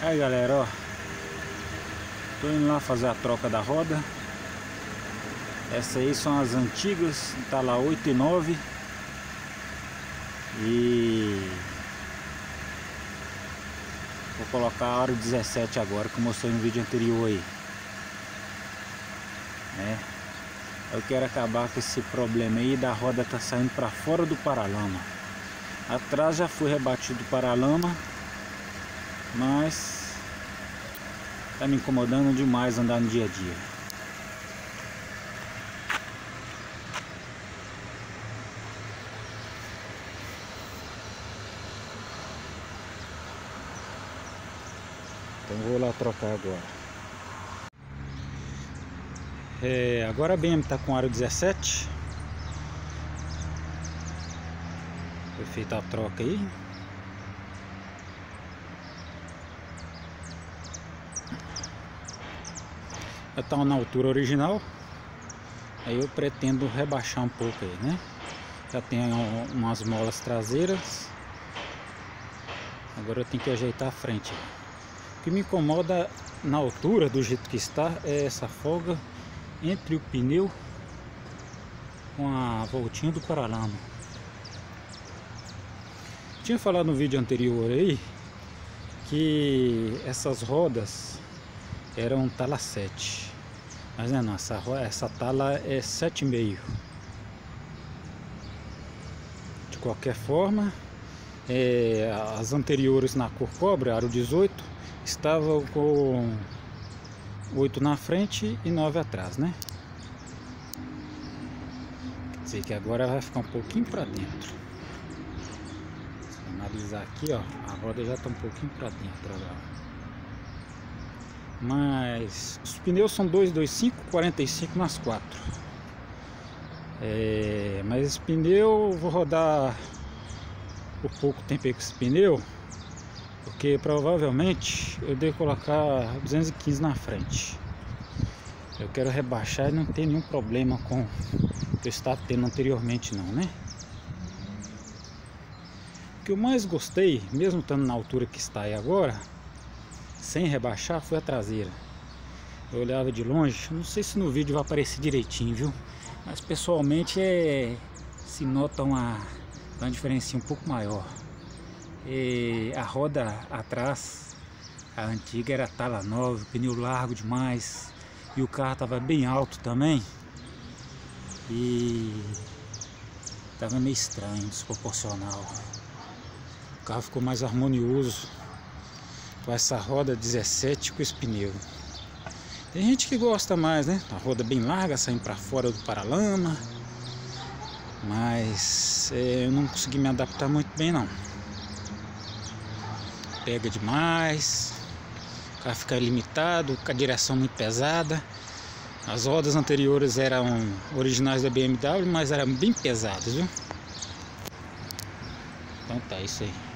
Aí galera, ó. Tô indo lá fazer a troca da roda. Essas aí são as antigas, tá lá 8 e 9. E vou colocar a hora 17 agora, que eu mostrei no vídeo anterior aí. Né? Eu quero acabar com esse problema aí da roda tá saindo para fora do paralama. Atrás já foi rebatido o paralama, mas tá me incomodando demais andar no dia a dia. Então vou lá trocar agora. É, agora a BM está com aro 17. Foi feita a troca aí. Já está na altura original. Aí eu pretendo rebaixar um pouco aí, né? Já tem umas molas traseiras. Agora eu tenho que ajeitar a frente. O que me incomoda na altura, do jeito que está, é essa folga entre o pneu com a voltinha do paralama. Tinha falado no vídeo anterior aí que essas rodas eram tala 7. Mas não, é não essa, essa tala é 7,5. De qualquer forma, é, as anteriores na cor cobre, aro 18, estavam com 8 na frente e 9 atrás, né? Quer dizer que agora vai ficar um pouquinho para dentro. Se analisar aqui, ó, a roda já está um pouquinho para dentro agora. Mas os pneus são 225, 45 nas quatro. É, mas esse pneu vou rodar por pouco tempo aí com esse pneu porque provavelmente eu devo colocar 215 na frente. Eu quero rebaixar e não ter nenhum problema com o que eu estava tendo anteriormente não, né? O que eu mais gostei, mesmo estando na altura que está aí agora, sem rebaixar, foi a traseira. Eu olhava de longe, não sei se no vídeo vai aparecer direitinho, viu? Mas pessoalmente é se nota uma, uma diferença um pouco maior. E a roda atrás, a antiga era tala nova, pneu largo demais e o carro estava bem alto também e estava meio estranho, desproporcional. O carro ficou mais harmonioso com essa roda 17 com esse pneu. Tem gente que gosta mais, né? A roda bem larga, saindo para fora do paralama. Mas é, eu não consegui me adaptar muito bem não pega demais, o carro fica limitado, com a direção muito pesada. As rodas anteriores eram originais da BMW, mas eram bem pesadas, viu? Então tá, isso aí.